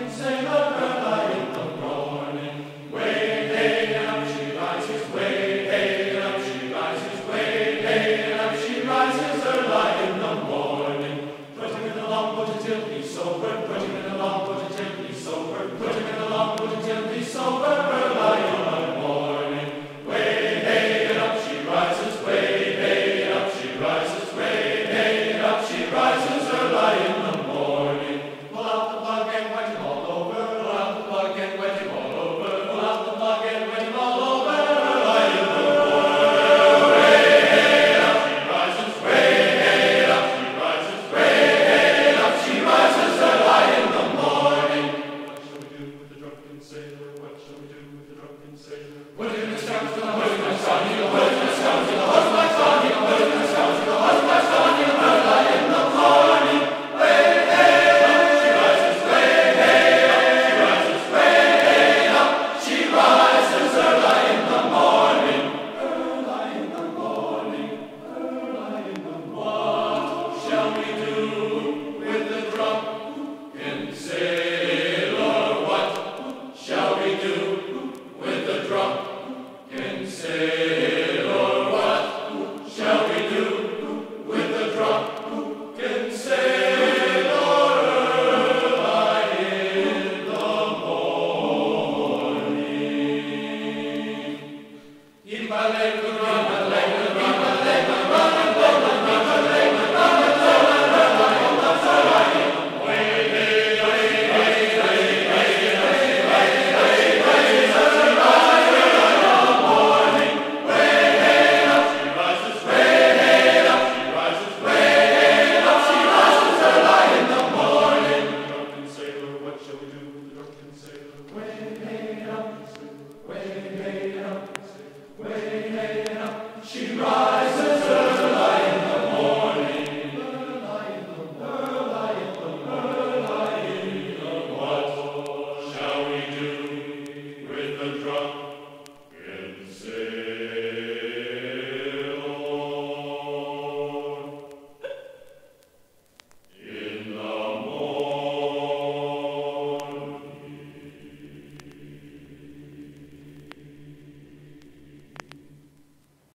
can save us. Hallelujah. she rides.